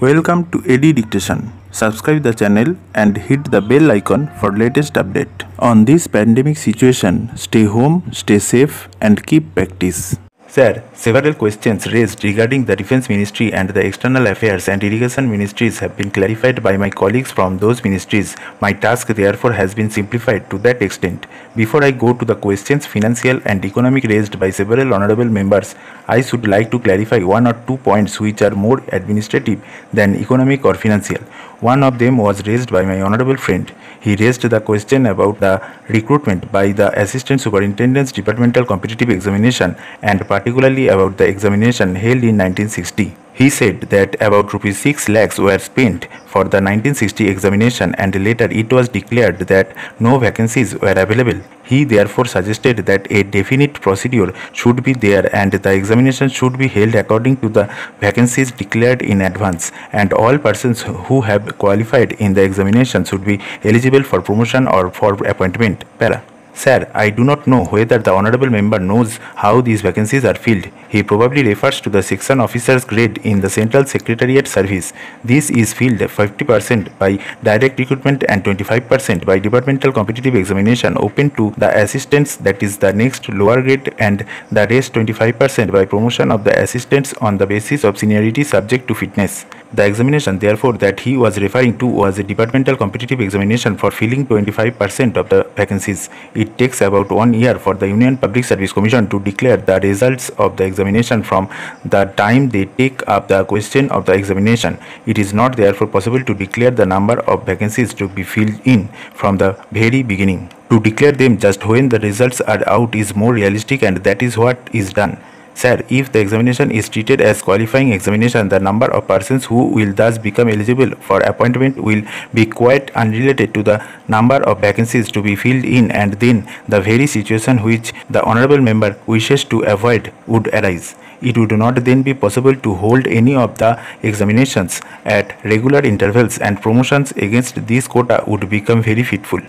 Welcome to AD Dictation. Subscribe the channel and hit the bell icon for latest update. On this pandemic situation, stay home, stay safe and keep practice. Sir, several questions raised regarding the Defense Ministry and the External Affairs and Irrigation Ministries have been clarified by my colleagues from those ministries. My task therefore has been simplified to that extent. Before I go to the questions financial and economic raised by several honorable members, I should like to clarify one or two points which are more administrative than economic or financial. One of them was raised by my honorable friend. He raised the question about the recruitment by the Assistant Superintendent's Departmental Competitive Examination and particularly about the examination held in 1960. He said that about rupees 6 lakhs were spent for the 1960 examination and later it was declared that no vacancies were available. He therefore suggested that a definite procedure should be there and the examination should be held according to the vacancies declared in advance and all persons who have qualified in the examination should be eligible for promotion or for appointment. Para. Sir, I do not know whether the honorable member knows how these vacancies are filled. He probably refers to the section officer's grade in the Central Secretariat Service. This is filled 50% by direct recruitment and 25% by departmental competitive examination open to the assistants that is the next lower grade and the rest 25% by promotion of the assistants on the basis of seniority subject to fitness. The examination therefore that he was referring to was a departmental competitive examination for filling 25% of the vacancies. It takes about one year for the Union Public Service Commission to declare the results of the examination from the time they take up the question of the examination. It is not therefore possible to declare the number of vacancies to be filled in from the very beginning. To declare them just when the results are out is more realistic and that is what is done. If the examination is treated as qualifying examination, the number of persons who will thus become eligible for appointment will be quite unrelated to the number of vacancies to be filled in and then the very situation which the honorable member wishes to avoid would arise. It would not then be possible to hold any of the examinations at regular intervals and promotions against this quota would become very fitful.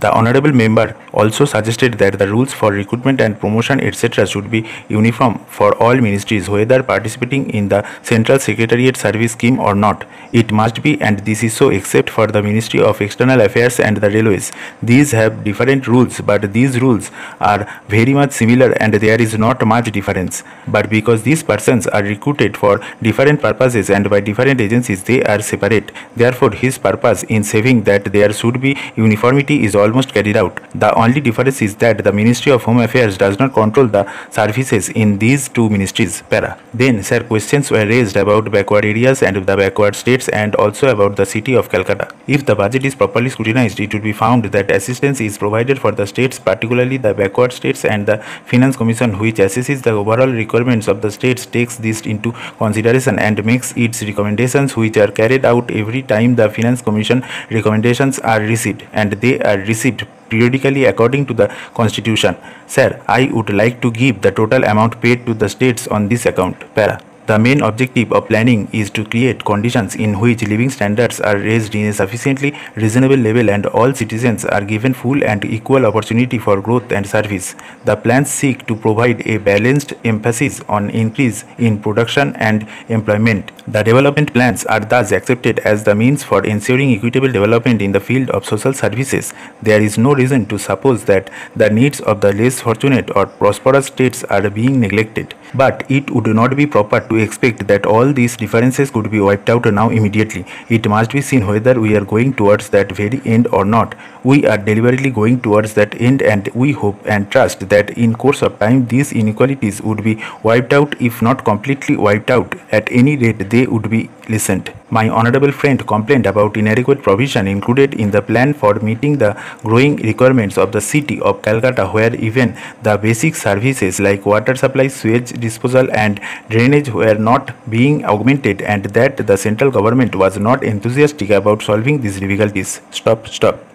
The honorable member also suggested that the rules for recruitment and promotion etc. should be uniform for all ministries whether participating in the Central Secretariat Service scheme or not. It must be and this is so except for the Ministry of External Affairs and the Railways. These have different rules but these rules are very much similar and there is not much difference. But because these persons are recruited for different purposes and by different agencies they are separate. Therefore his purpose in saving that there should be uniformity is all almost carried out. The only difference is that the Ministry of Home Affairs does not control the services in these two ministries. Para. Then, sir, questions were raised about backward areas and the backward states and also about the city of Calcutta. If the budget is properly scrutinized, it would be found that assistance is provided for the states, particularly the backward states and the Finance Commission which assesses the overall requirements of the states takes this into consideration and makes its recommendations which are carried out every time the Finance Commission recommendations are received and they are received periodically according to the constitution. Sir, I would like to give the total amount paid to the states on this account. Para. The main objective of planning is to create conditions in which living standards are raised in a sufficiently reasonable level and all citizens are given full and equal opportunity for growth and service. The plans seek to provide a balanced emphasis on increase in production and employment. The development plans are thus accepted as the means for ensuring equitable development in the field of social services. There is no reason to suppose that the needs of the less fortunate or prosperous states are being neglected. But it would not be proper to expect that all these differences could be wiped out now immediately. It must be seen whether we are going towards that very end or not. We are deliberately going towards that end and we hope and trust that in course of time these inequalities would be wiped out if not completely wiped out. At any rate they would be listened. My honorable friend complained about inadequate provision included in the plan for meeting the growing requirements of the city of Calcutta where even the basic services like water supply, sewage disposal and drainage were not being augmented and that the central government was not enthusiastic about solving these difficulties. Stop, stop.